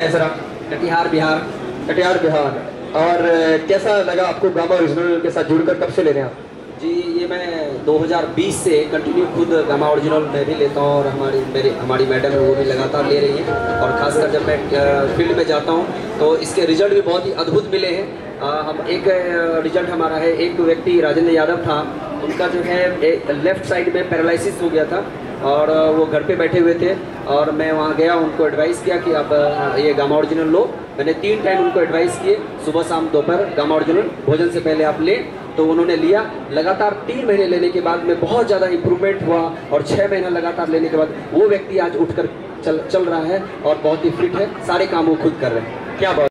है सर कटिहार बिहार। कटिहार बिहार। और कैसा लगा आपको गामा ओरिजिनल के साथ जुड़कर? कब से ले रहे हैं आप? जी ये मैं 2020 से कंटिन्यू खुद गामा ओरिजिनल मैं भी लेता हूँ और हमारी मेरी हमारी मैडम है वो भी लगातार ले रही है। और खासकर जब मैं फ़ील्ड में जाता हूँ तो इसके रिज़ल्ट भी बहुत ही अद्भुत मिले हैं। हम एक रिज़ल्ट हमारा है एक व्यक्ति राजेंद्र यादव था। उनका जो है लेफ़्ट साइड में पैरालिसिस हो गया था। और वो घर पे बैठे हुए थे और मैं वहाँ गया, उनको एडवाइस किया कि आप ये गामा ओरिजिनल लो। मैंने तीन टाइम उनको एडवाइस किए, सुबह शाम दोपहर गामा ओरिजिनल भोजन से पहले आप लें। तो उन्होंने लिया। लगातार तीन महीने लेने के बाद में बहुत ज़्यादा इम्प्रूवमेंट हुआ और छः महीना लगातार लेने के बाद वो व्यक्ति आज उठकर चल चल रहा है और बहुत ही फिट है, सारे काम वो खुद कर रहे हैं। क्या बात